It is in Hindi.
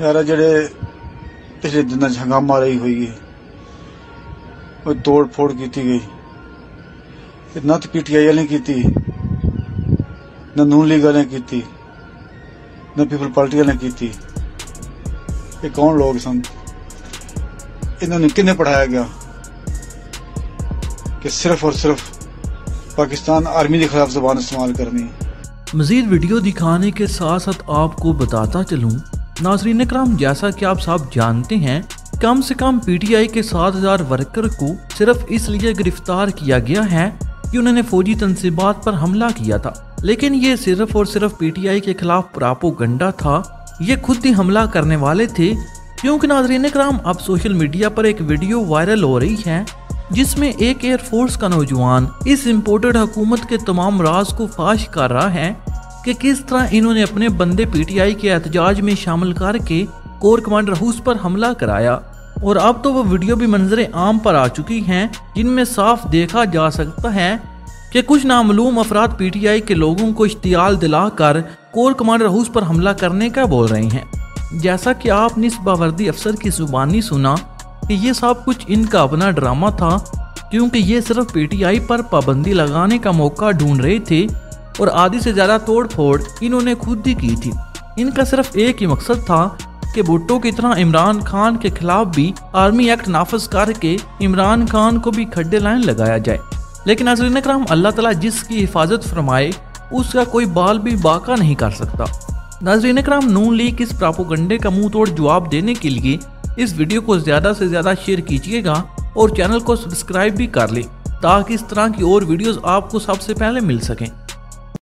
ਯਾਰ ਆਹ ਜਿਹੜੇ ਪਿਛਲੇ ਦਿਨਾਂ 'ਚ ਹੰਗਾਮਾ ਰਹੀ ਹੋਈ ਹੈ ਉਹ ਤੋੜ ਫੋੜ ਕੀਤੀ ਗਈ ਇਹ ਨਾ ਤਾਂ ਪੀਟੀਆਈ ਵਾਲੇ ਨੇ ਕੀਤੀ ਨਾ ਨੂਨ ਲੀਗ ਵਾਲੇ ਨੇ ਕੀਤੀ ਨਾ ਪੀਪਲ ਪਾਰਟੀ ਵਾਲੇ ਨੇ ਕੀਤੀ ਇਹ ਕੌਣ ਲੋਕ ਸਨ ਇਹਨਾਂ ਨੂੰ ਕਿੰਨੇ ਪੜਾਇਆ ਗਿਆ कि सिर्फ और सिर्फ पाकिस्तान आर्मी के खिलाफ जबान इस्तेमाल करनी है मजीद वीडियो दिखाने के साथ साथ आपको बताता चलूं नाजरीन कराम जैसा कि आप सब जानते हैं, कम से कम पीटीआई के सात हज़ार वर्कर को सिर्फ़ इसलिए गिरफ़्तार किया गया है कि उन्होंने फौजी तनसीबात पर हमला किया था। लेकिन ये सिर्फ़ और सिर्फ़ पीटीआई के खिलाफ प्रापोगंडा था। ये खुद ही हमला करने वाले थे। क्योंकि नाजरीन कराम अब सोशल मीडिया पर एक वीडियो वायरल हो रही है, जिसमें एक एयरफोर्स का नौजवान इस इम्पोर्टेड हुकूमत के तमाम राज को फाश कर रहा है। कि किस तरह इन्होंने अपने बंदे पीटीआई के एहतजाज में शामिल करके कोर कमांडर हाउस पर हमला कराया। और अब तो वो वीडियो भी मंजर आम पर आ चुकी हैं, जिनमें साफ़ देखा जा सकता है कि कुछ नामलूम अफराद पीटीआई के लोगों को इश्तियाल दिलाकर कोर कमांडर हाउस पर हमला करने का बोल रहे हैं। जैसा कि आपने इस बावर्दी अफसर की जुबानी सुना कि ये सब कुछ इनका अपना ड्रामा था, क्योंकि ये सिर्फ़ पीटीआई पर पाबंदी लगाने का मौका ढूंढ रहे थे और आधी से ज़्यादा तोड़ फोड़ इन्होंने खुद ही की थी। इनका सिर्फ़ एक ही मकसद था कि भुट्टो की तरह इमरान खान के खिलाफ भी आर्मी एक्ट नाफज करके इमरान खान को भी खड्डे लाइन लगाया जाए। लेकिन नजरीन कराम अल्लाह तला जिसकी हिफाजत फरमाए, उसका कोई बाल भी बाका नहीं कर सकता। नाजरीन कराम नून लीग इस प्रापोगंडे का मुँह तोड़ जवाब देने के लिए इस वीडियो को ज़्यादा से ज़्यादा शेयर कीजिएगा और चैनल को सब्सक्राइब भी कर लें, ताकि इस तरह की और वीडियोस आपको सबसे पहले मिल सकें।